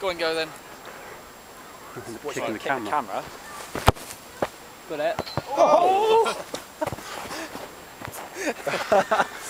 Go and go then. Kicking the Kick camera. camera. Got it. Oh!